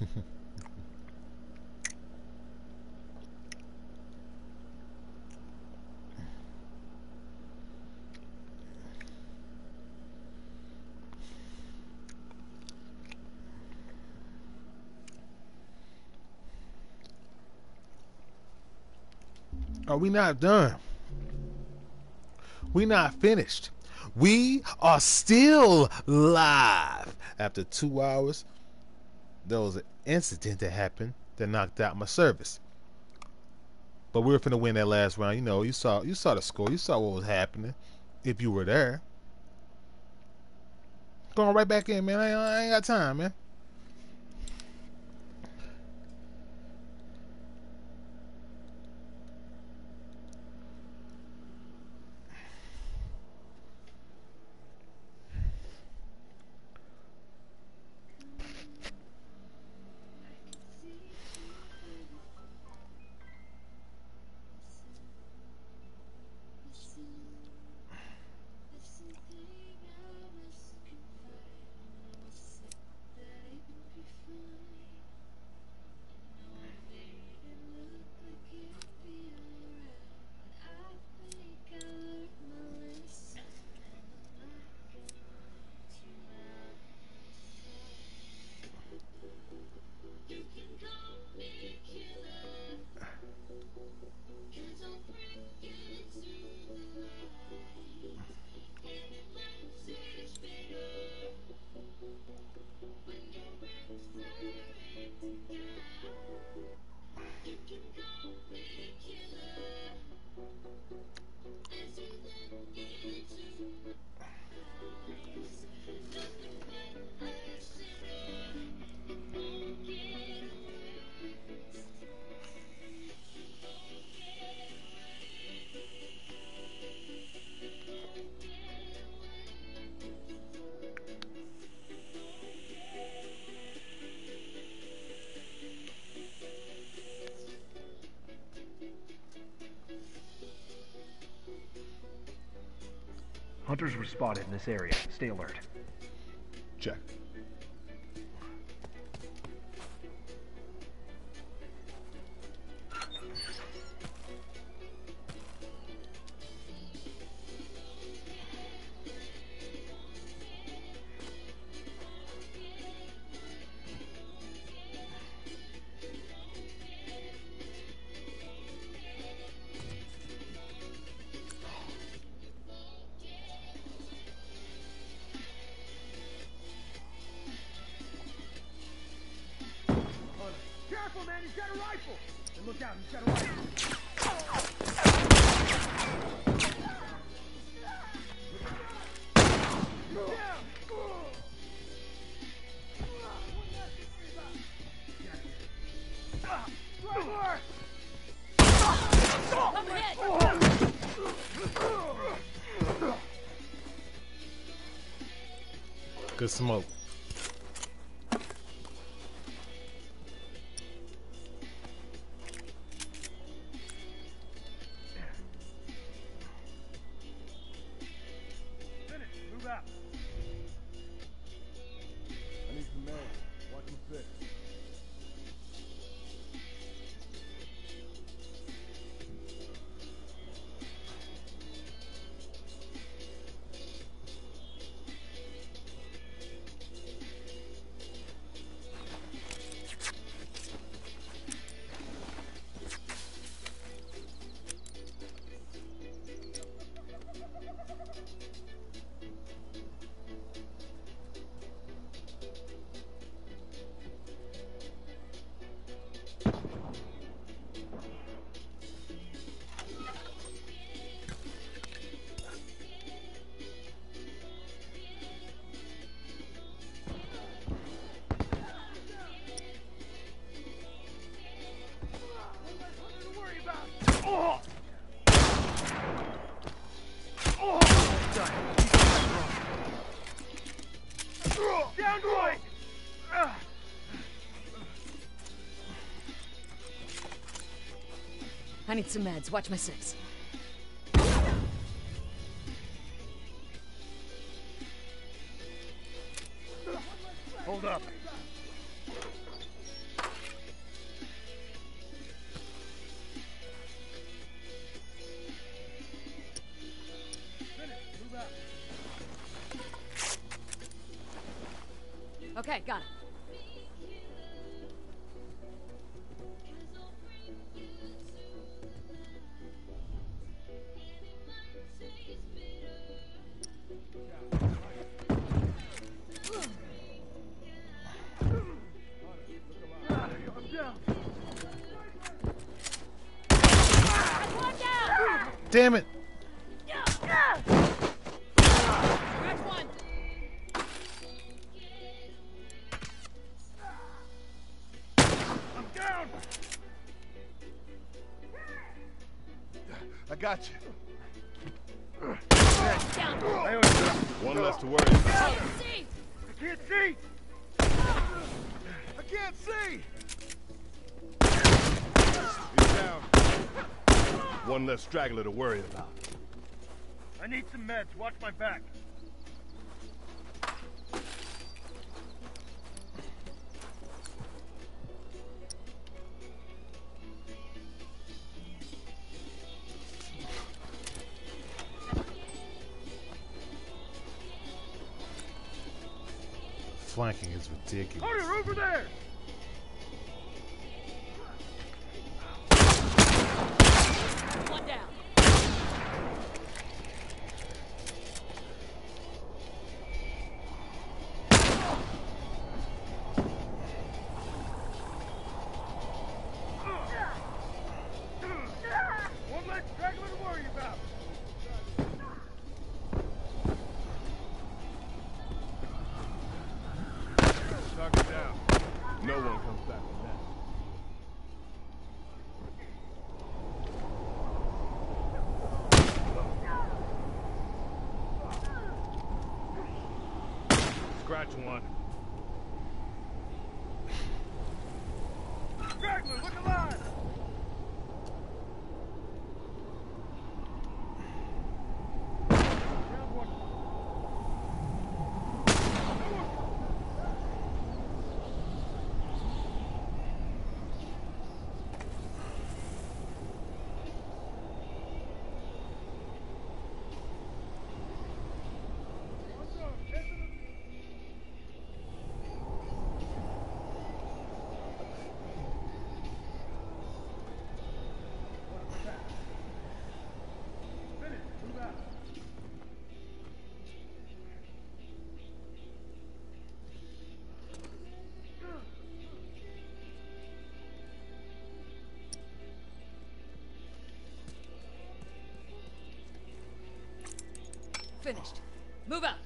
Are we not done? We not finished. We are still live. After two hours, there was an incident that happened that knocked out my service. But we were finna win that last round. You know, you saw you saw the score. You saw what was happening. If you were there. Going right back in, man. I, I ain't got time, man. This area. Stay alert. And need some meds. Watch my six. Hold up. straggler to worry about. I need some meds. Watch my back. Flanking is ridiculous. one. Finished. Move out.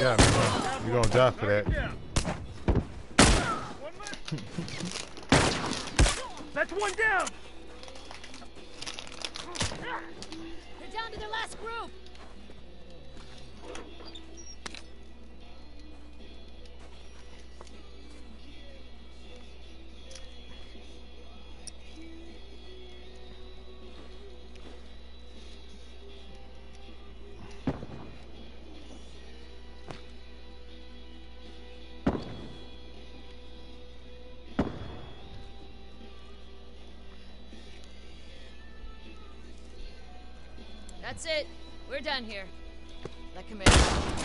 die, man. You're gonna die for that. That's one down! They're down to their last group! That's it. We're done here. Let Commander.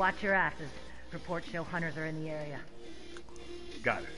Watch your asses. Reports show hunters are in the area. Got it.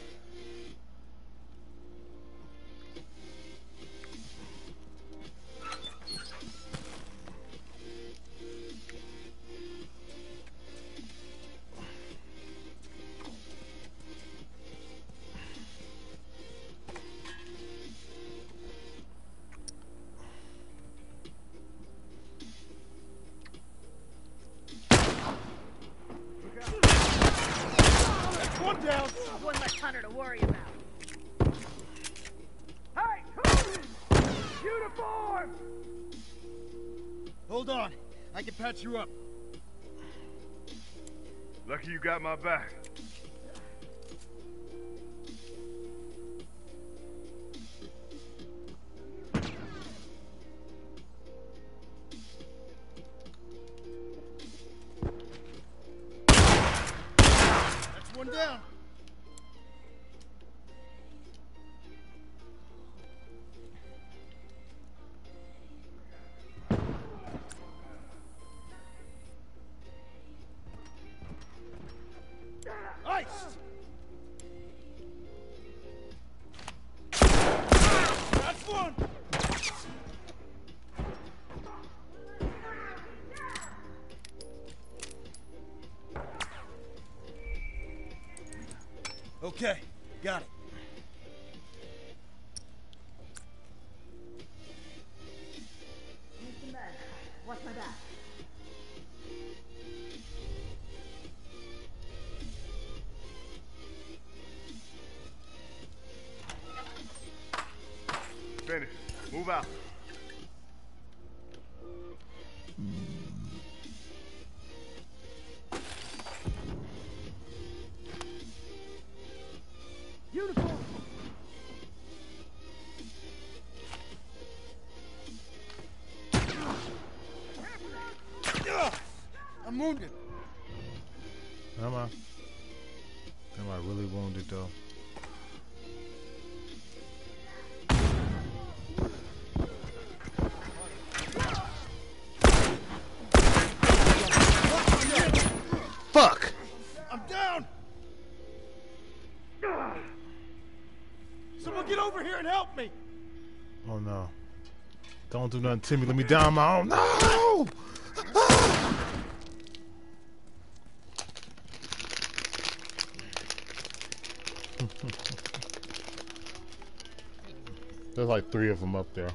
Up. Okay, got it. Do nothing to me. Let me down my own. No! There's like three of them up there.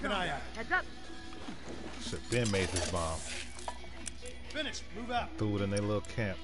Keep an eye out. Heads up. Shit, Ben made this bomb. Finish. Move out. Threw it in their little camp.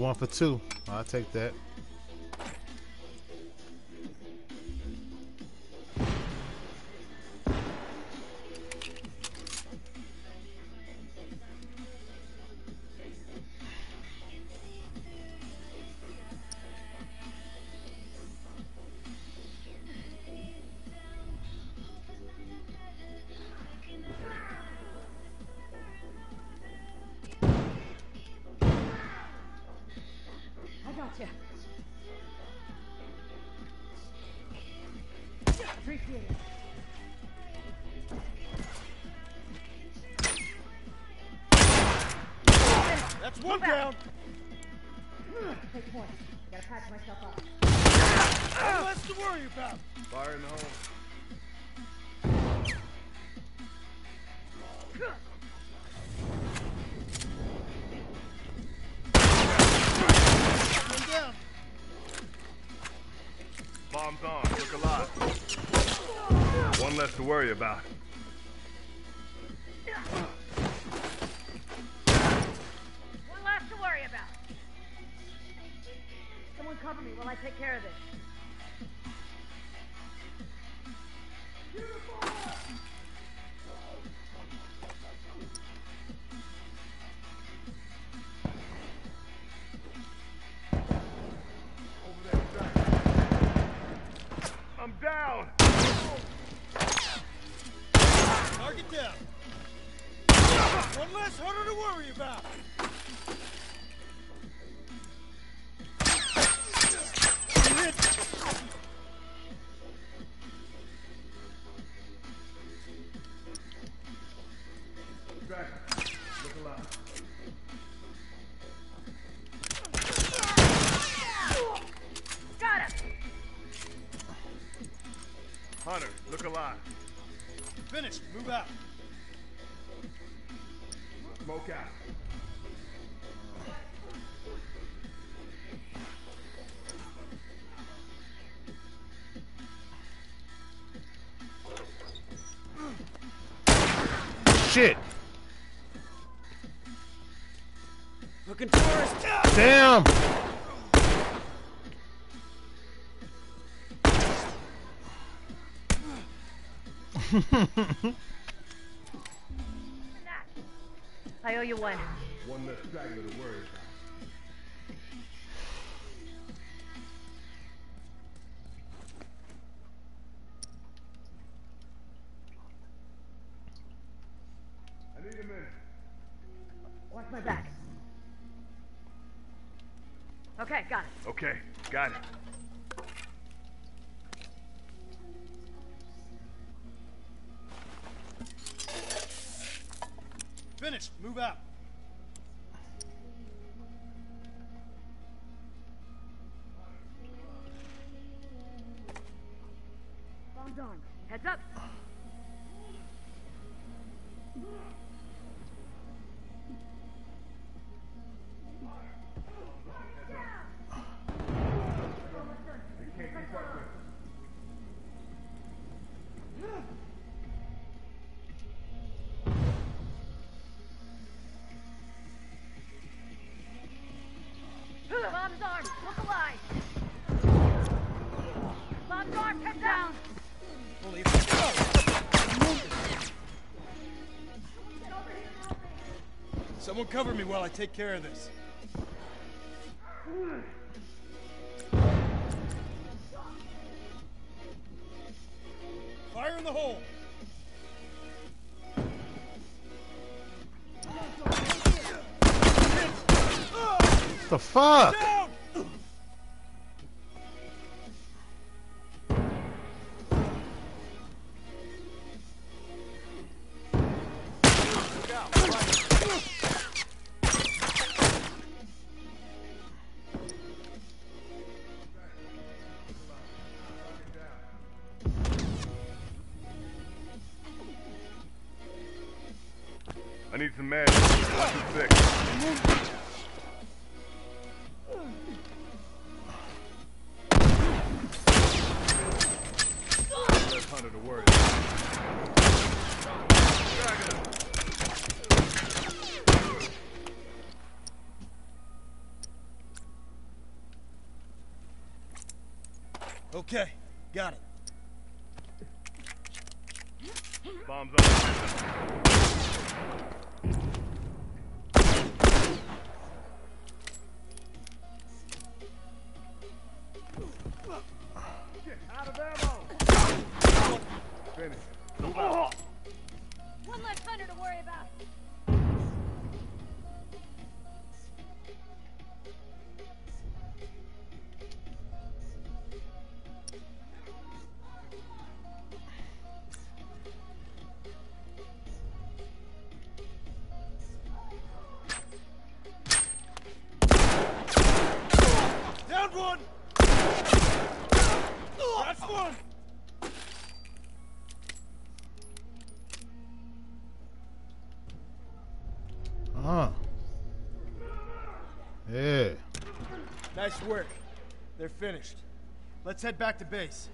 One for two. I'll take that. That's one down. Take point. Gotta patch myself up. Nothing less to worry about. Fire in the hole. One down. Bombs on. Look alive. One less to worry about. One less to worry about. Someone cover me while I take care of this. I'm down. Target down. One less hunter to worry about. I owe you one. One less straggler to worry about. I need a minute. Watch my back. Okay, got it. Okay, got it. Finished. Move out. Someone cover me while I take care of this. Fire in the hole. The fuck? Finished. Let's head back to base.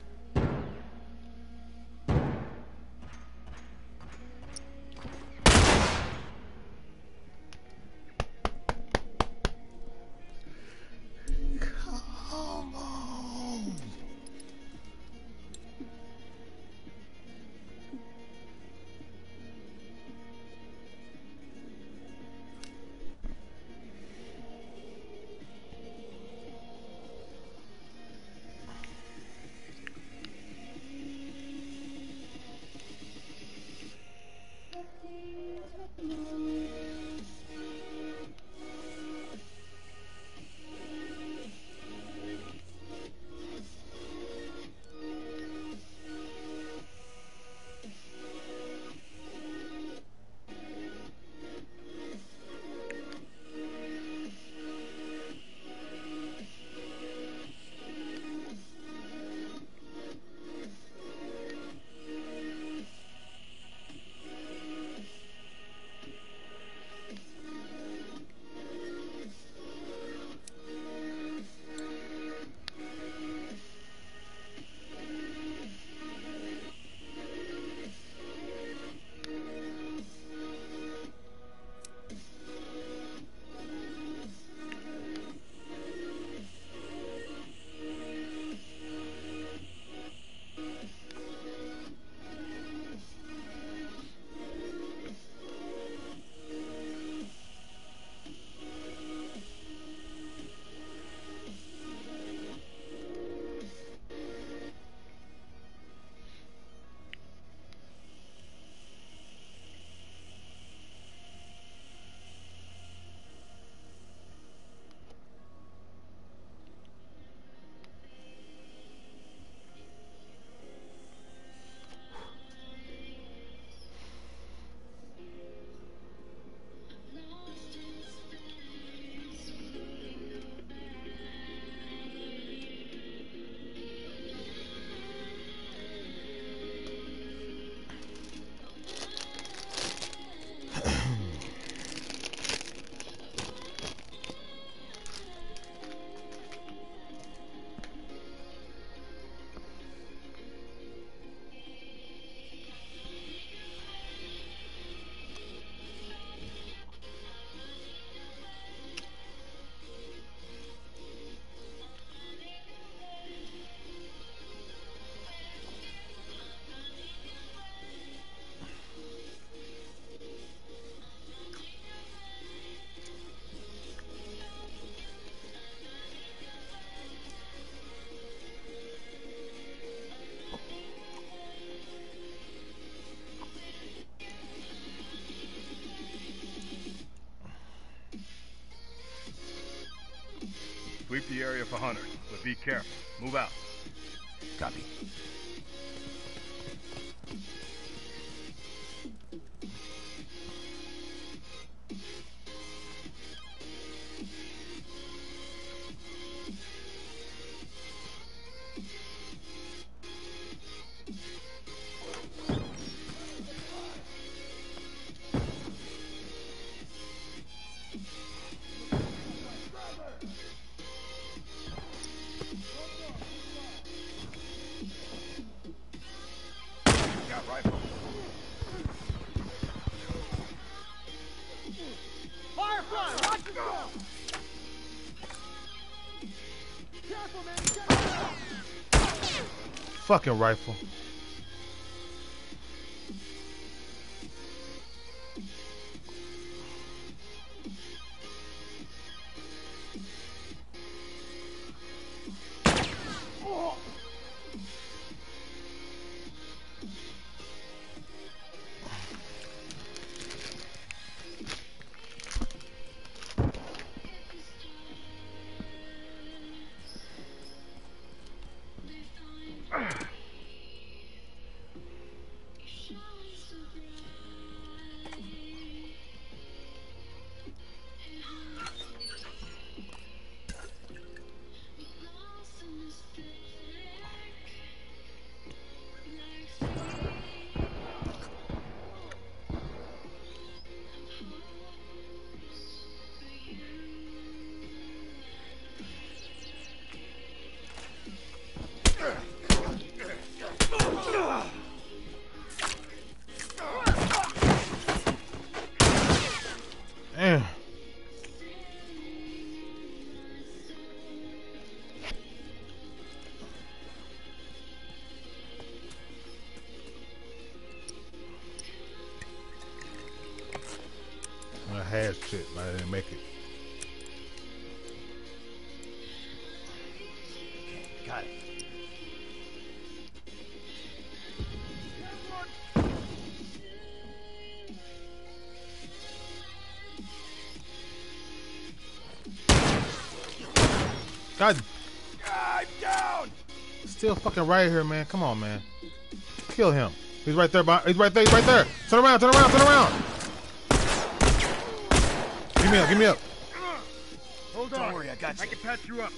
Area for Hunter, but be careful. Move out. Copy. Fucking rifle. Still fucking right here, man. Come on, man. Kill him. He's right there. By, he's right there. He's right there. Turn around. Turn around. Turn around. Give me up. Give me up. Hold on. Don't worry, I got you. I can patch you up.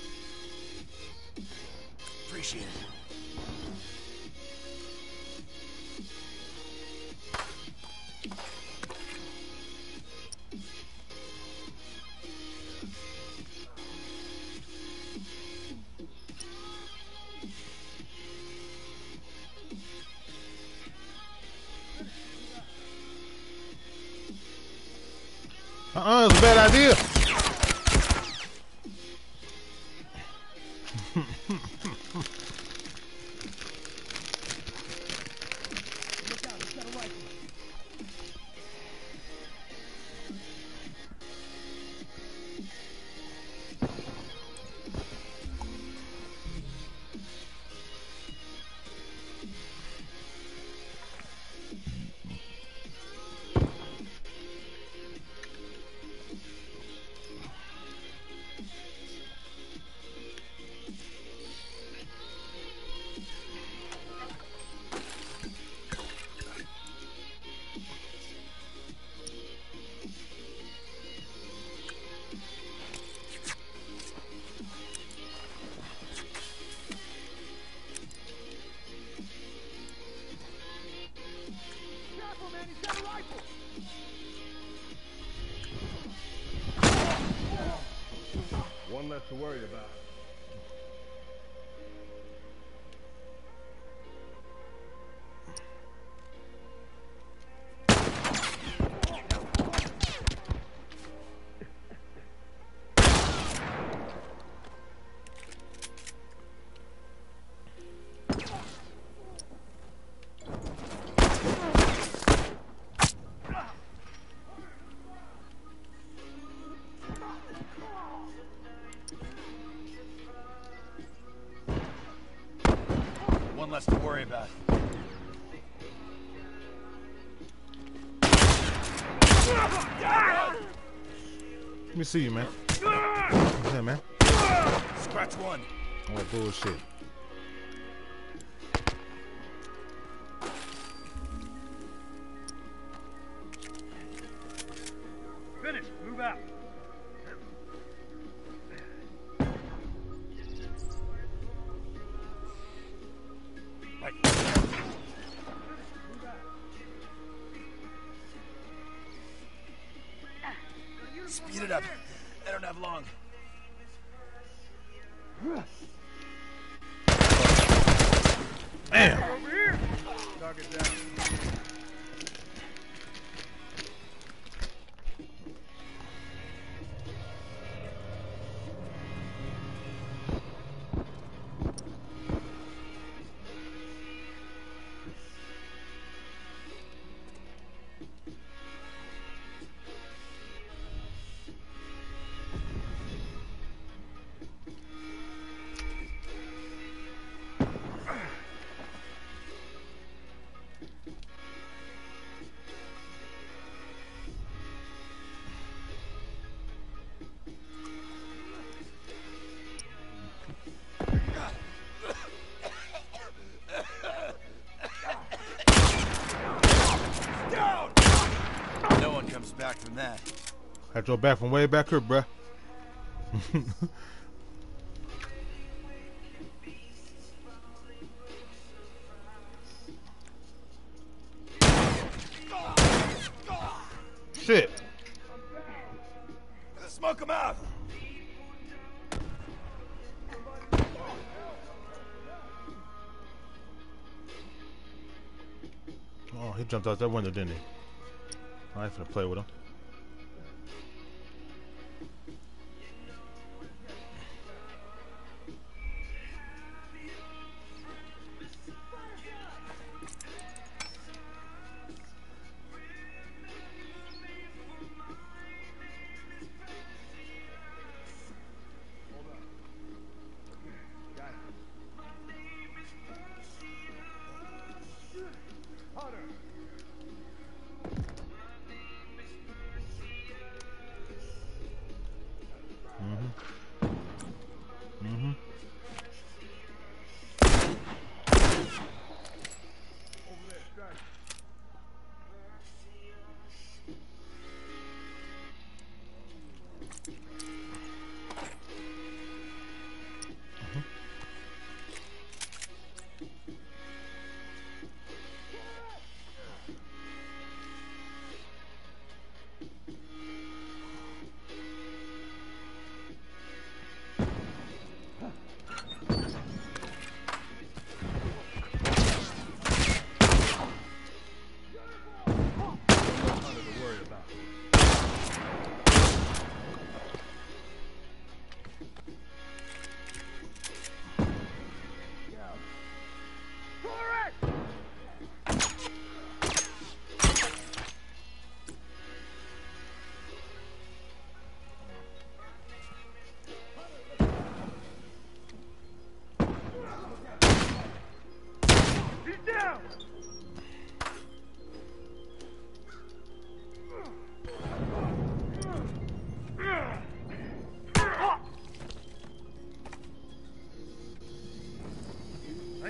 Worry about. See you, man. I drove back from way back here, bruh. Shit. Smoke him out! Oh, he jumped out that window, didn't he? I ain't finna play with him.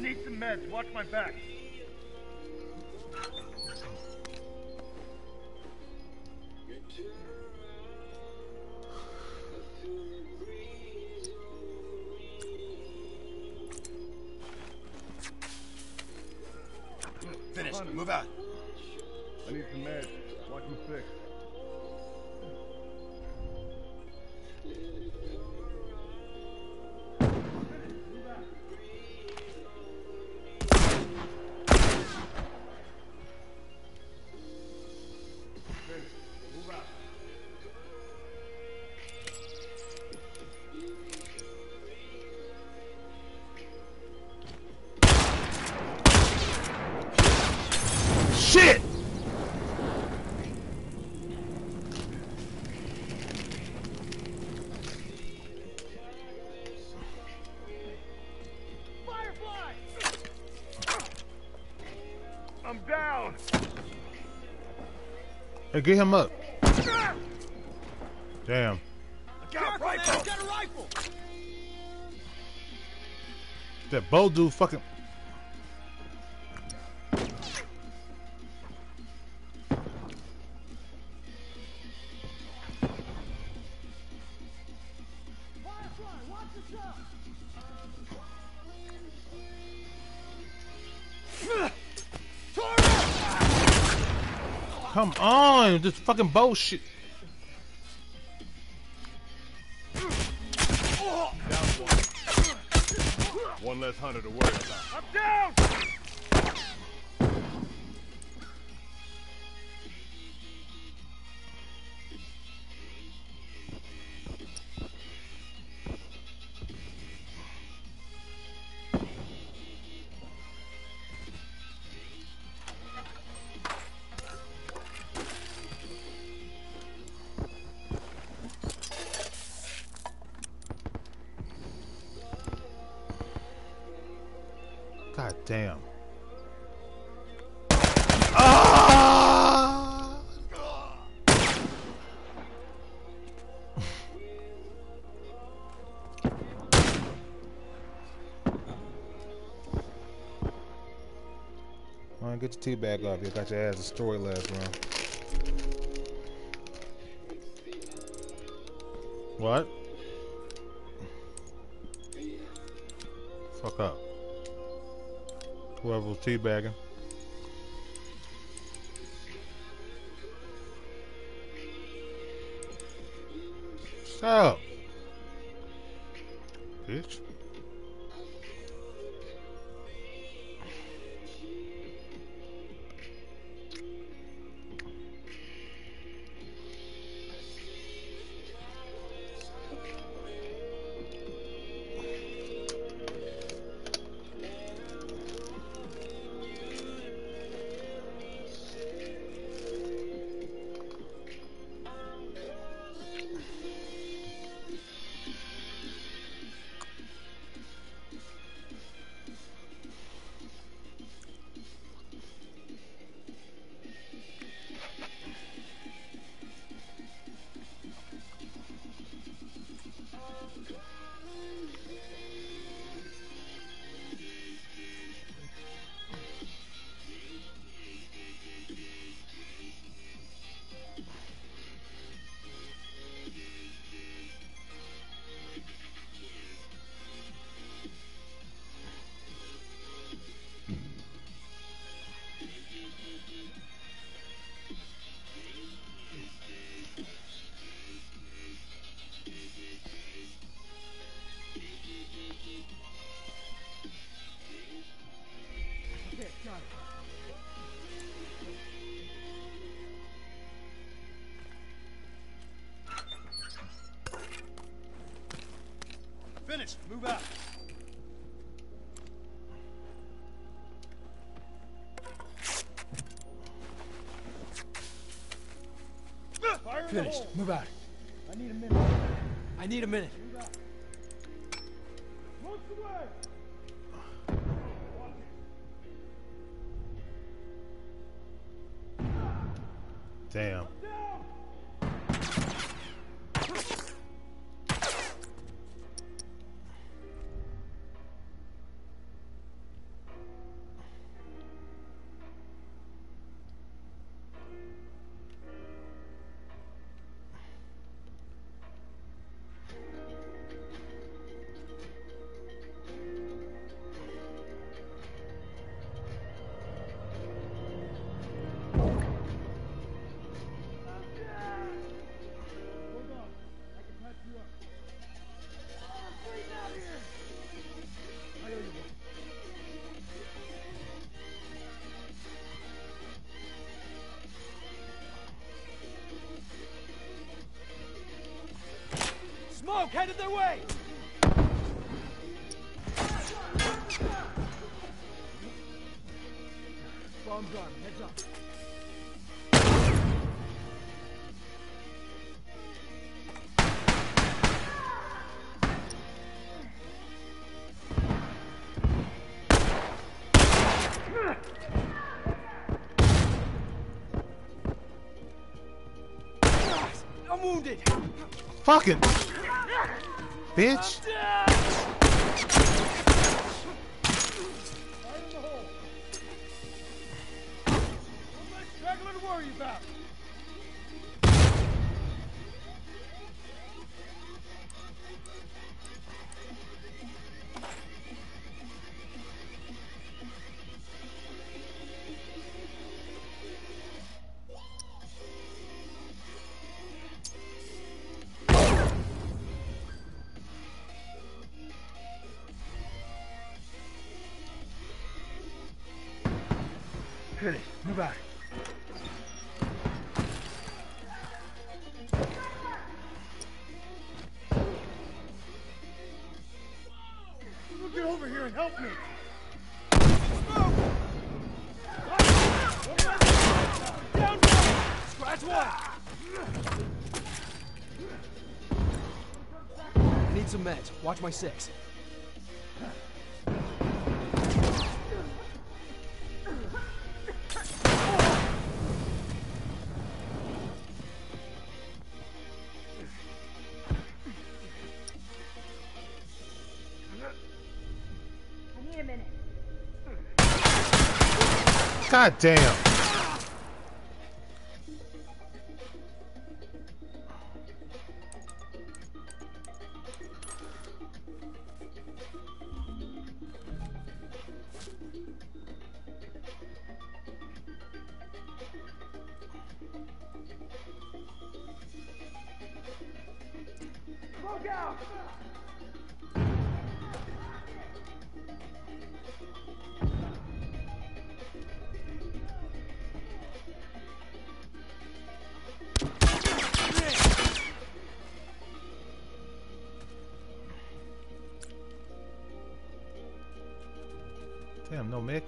Need some meds. Watch my back. Get him up. Damn. Got rifle! Got a rifle! That bow dude fucking. Fucking bullshit. Damn. Ah! Get your tea bag off. You got your ass story last round. What? Fuck up. Whoever was teabagging. Stop. Bitch. The Finished. wounded. Fucking bitch. Watch my six. God damn.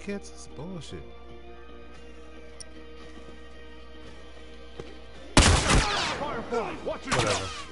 kids is bullshit. Whatever.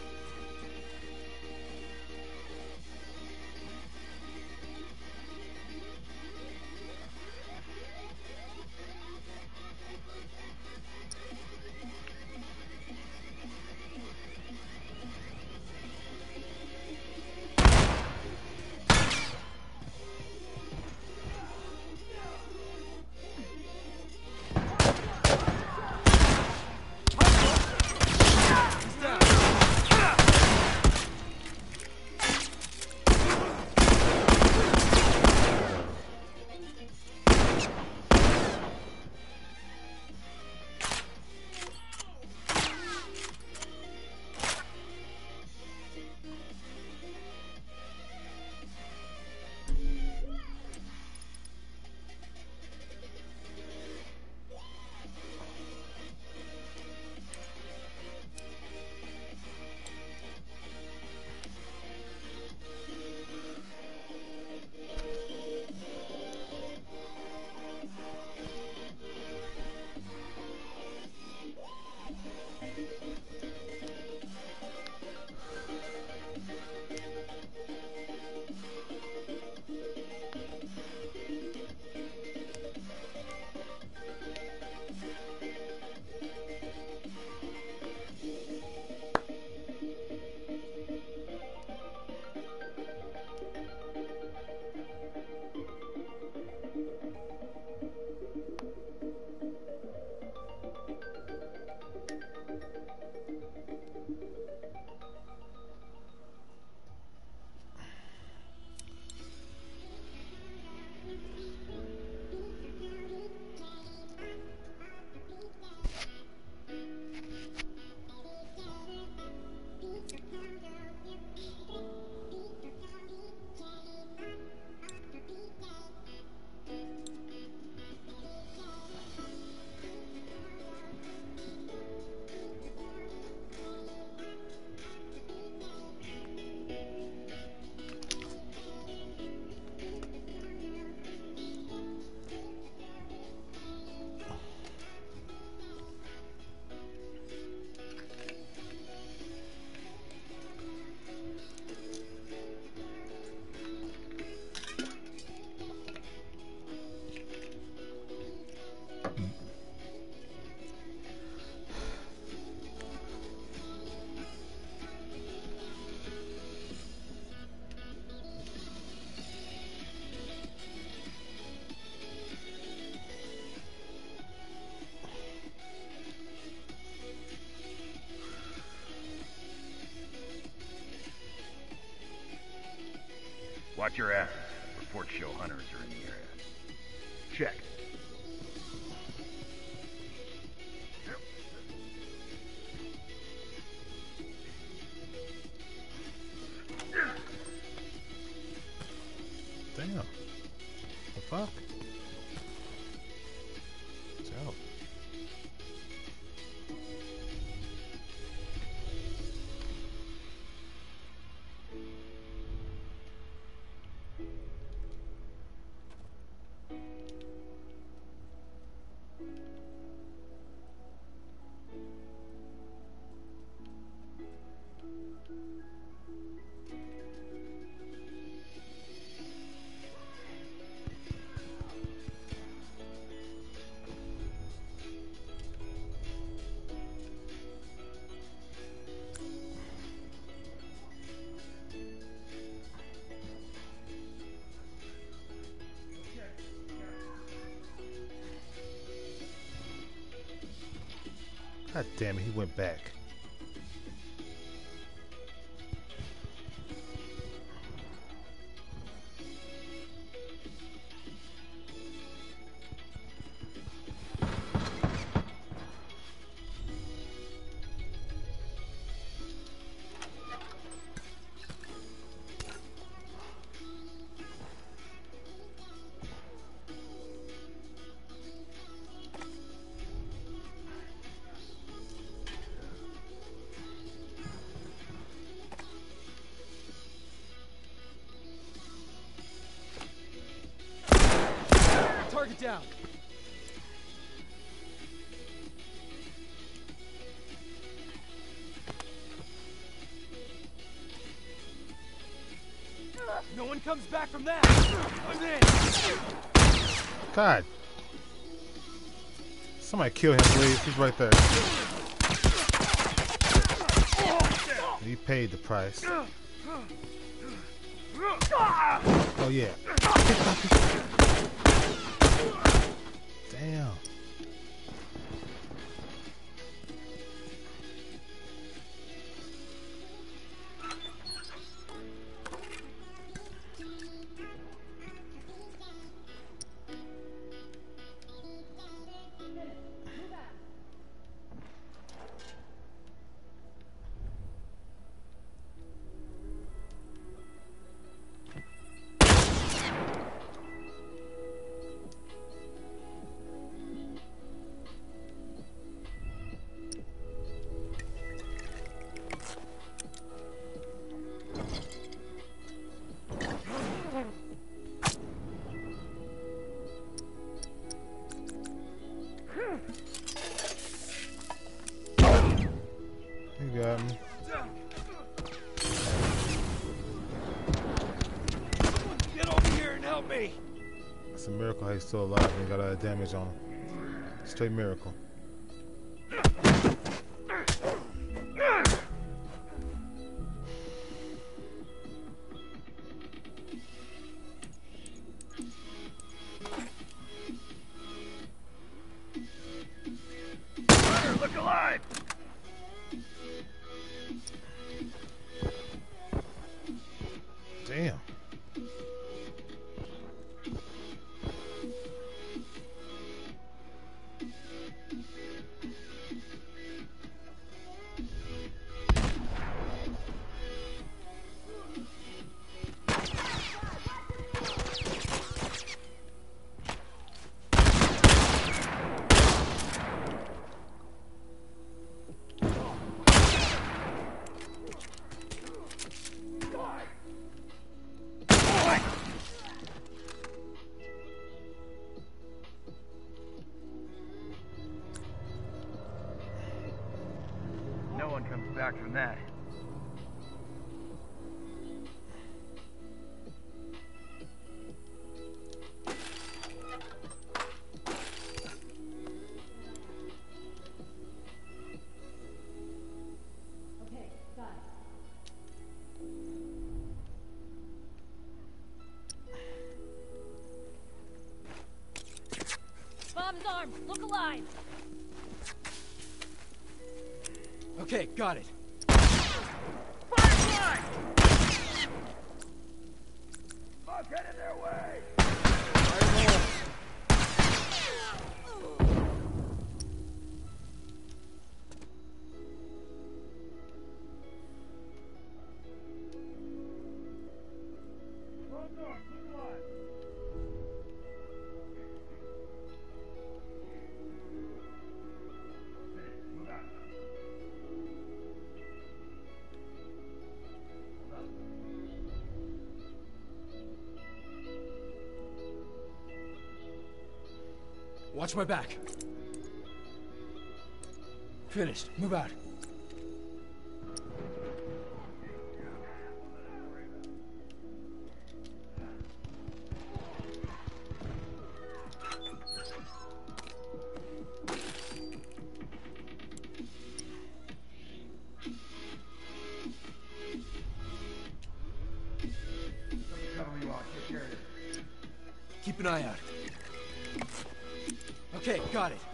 Watch your asses. Report show hunters are in God damn it, he went back. From that. I'm in. God. Somebody kill him, please. He's right there. He paid the price. He's still alive and got a lot of damage on him. Straight miracle. Watch my back. Finished. Move out. Keep an eye out. Okay, got it.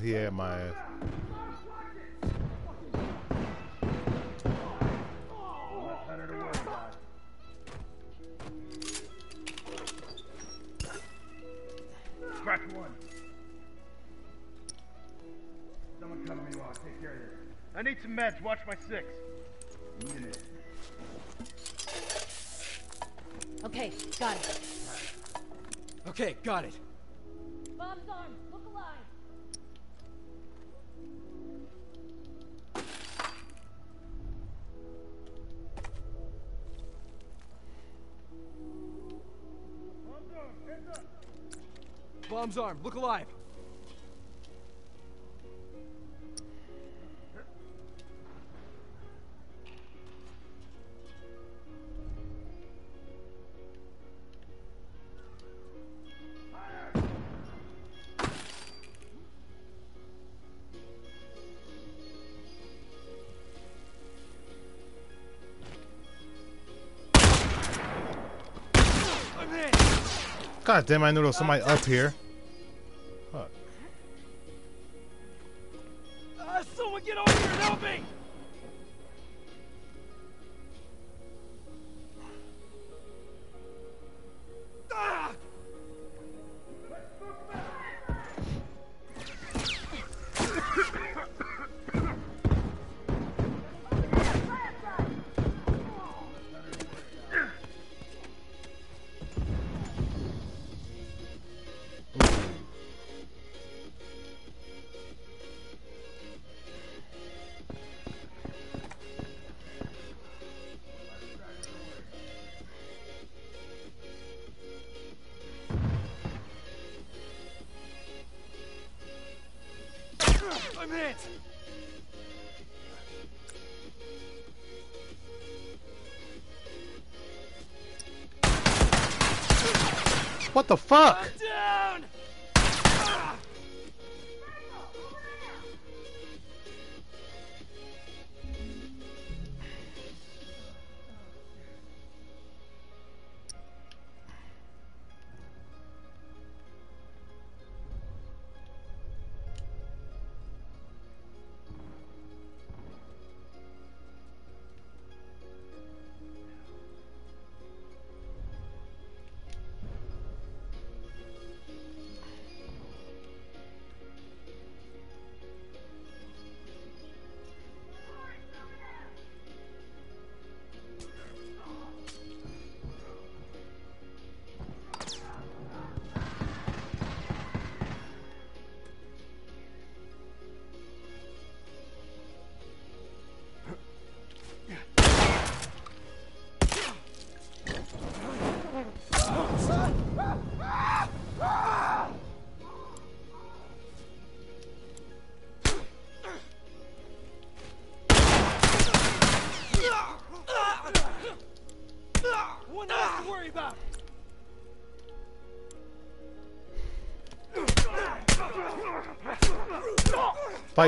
Man. He had my ass. Bomb's armed. Look alive. God damn, I knew there was somebody up here. I'm hit!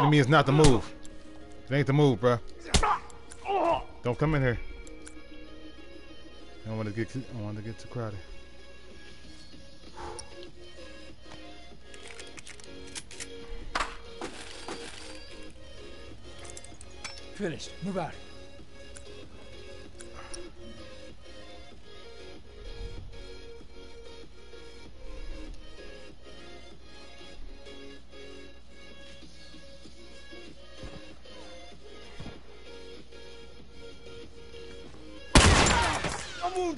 Fighting me is not the move. It ain't the move, bro. Don't come in here. I don't want to get. I want to get too crowded. Finished. Move out.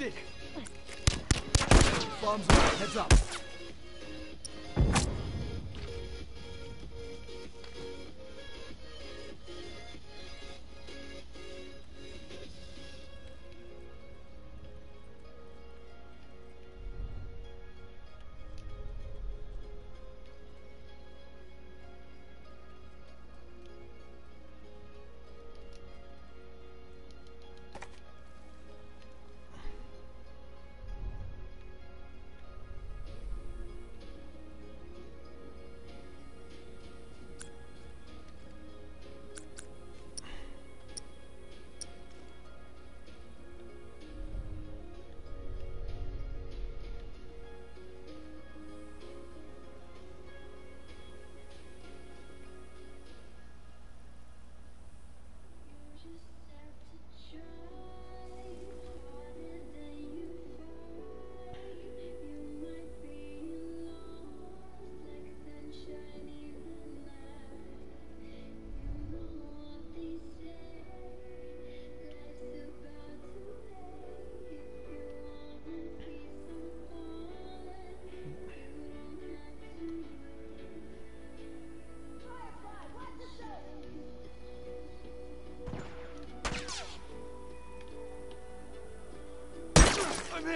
I'm. Bombs up. Heads up.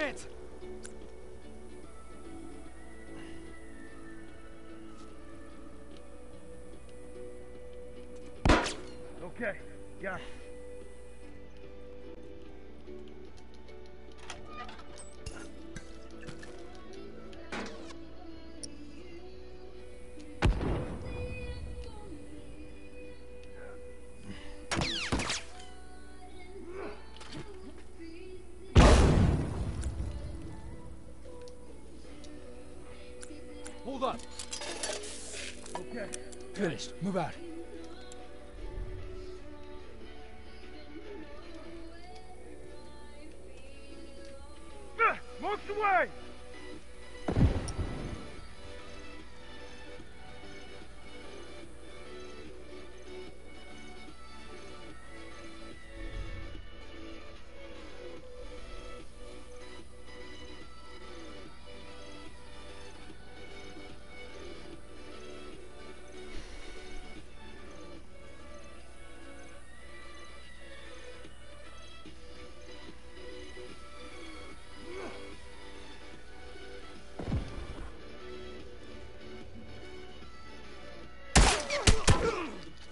I'm Move out.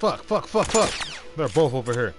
Fuck, fuck, fuck, fuck. They're both over here.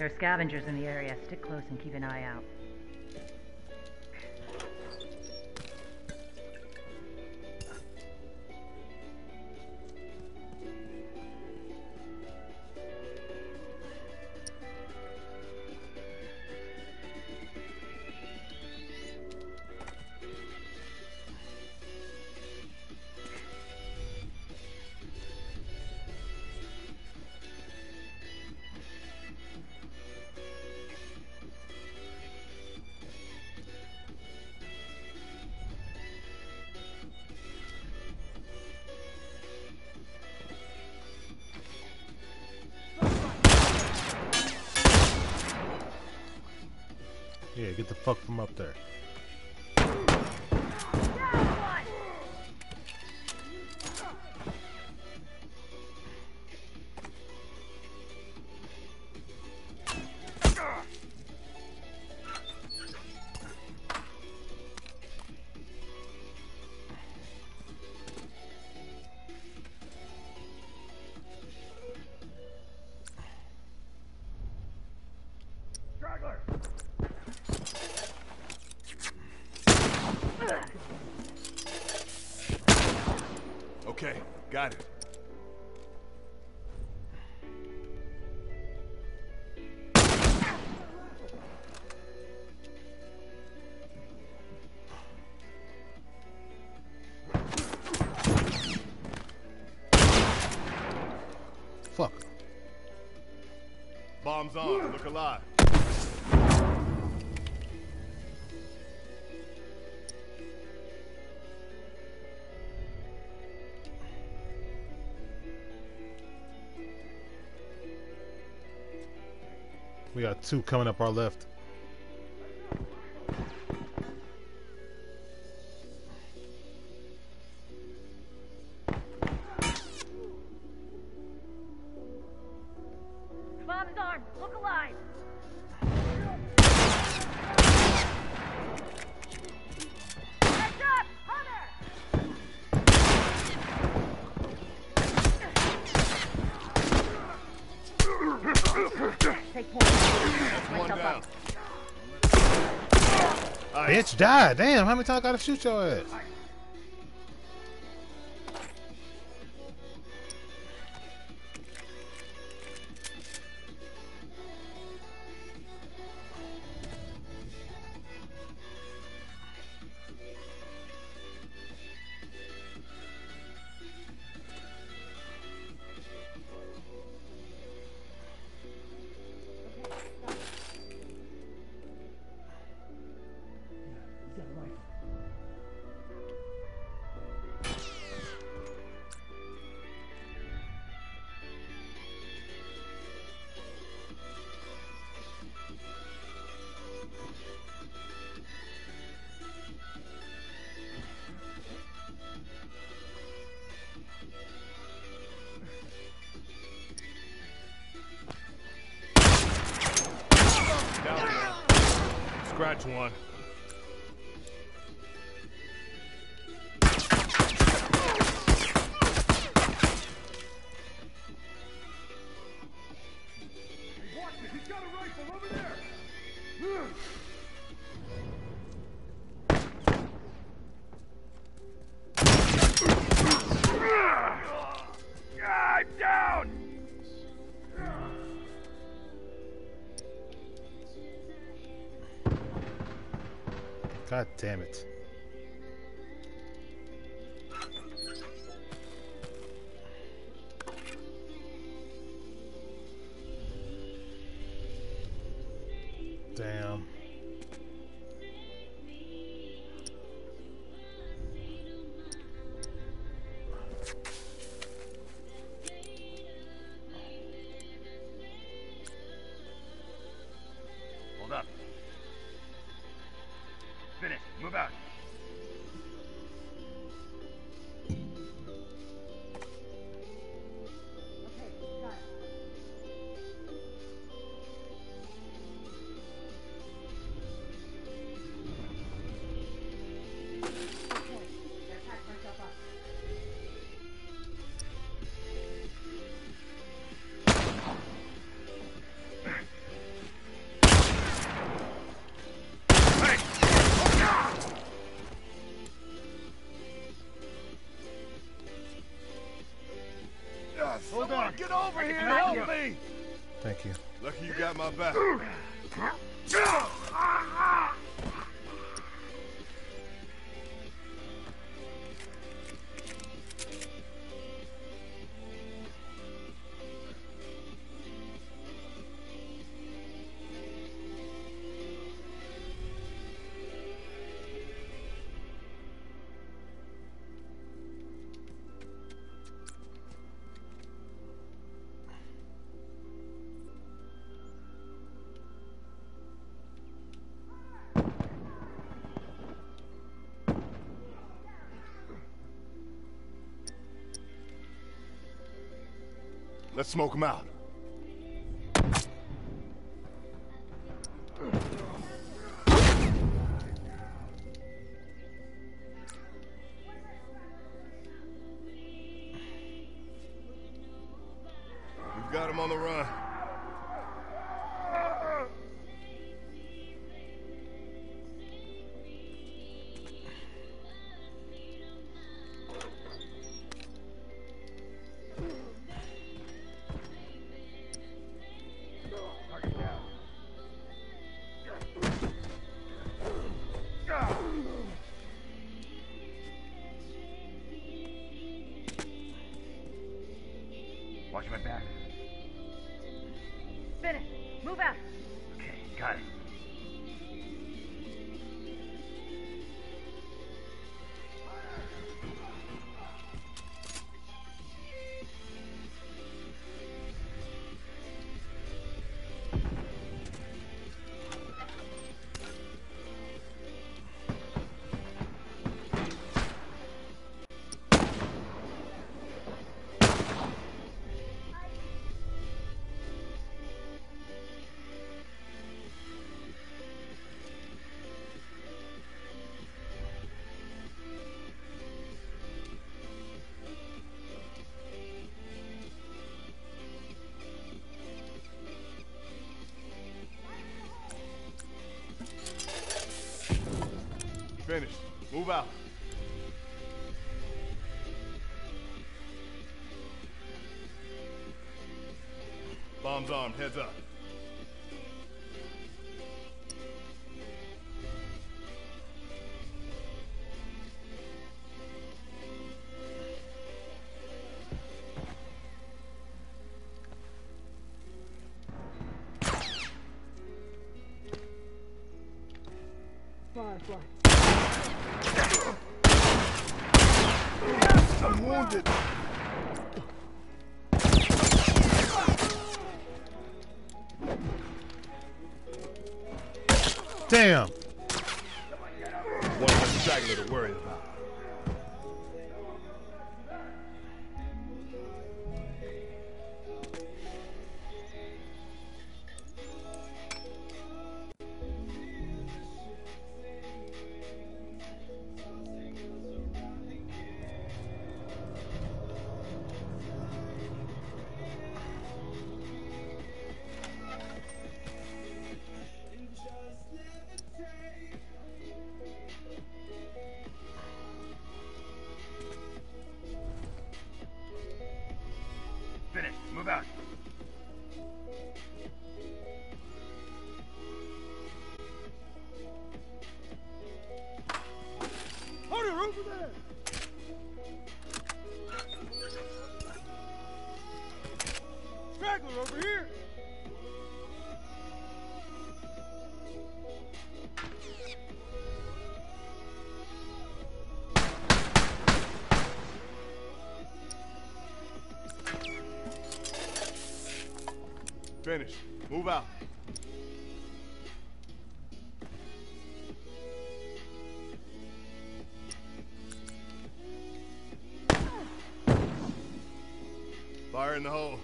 There are scavengers in the area. Stick close and keep an eye out. Bombs on. Look alive. We got two coming up our left. Many times I gotta shoot your ass? God damn it. Let's smoke him out. We've got him on the run. Move out. Bombs armed, heads up. in the hole.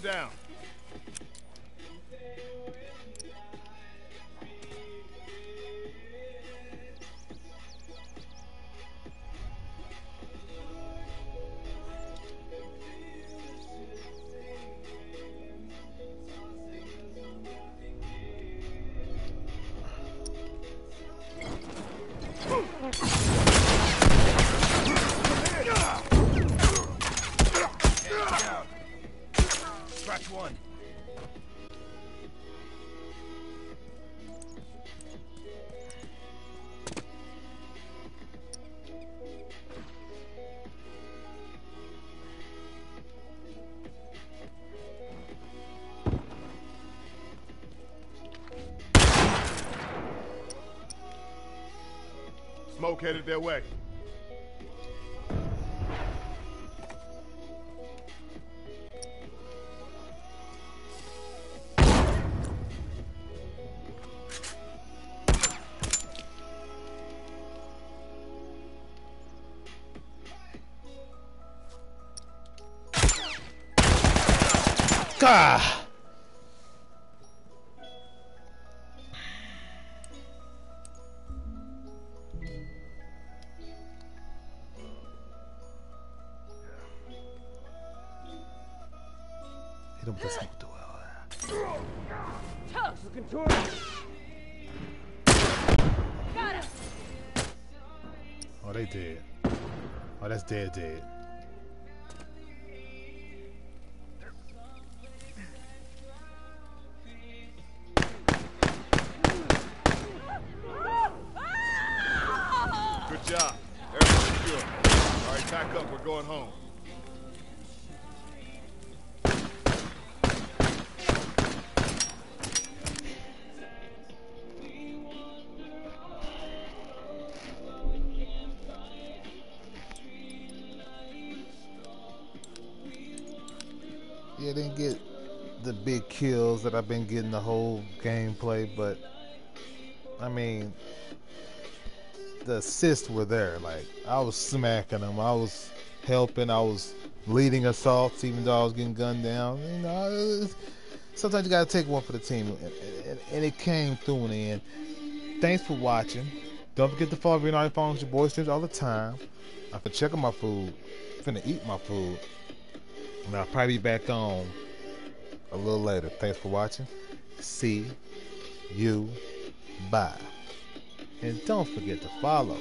Them down. Scratch one. Smoke headed their way. God. Kills that I've been getting the whole gameplay, but I mean, the assists were there. Like I was smacking them, I was helping, I was leading assaults, even though I was getting gunned down. You know, sometimes you gotta take one for the team, and, and, and it came through in the end. Thanks for watching. Don't forget to follow me on iPhones, your boy streams all the time. I'm finna check on my food, finna eat my food. And I'll probably be back on a little later. Thanks for watching. See you. Bye. And don't forget to follow.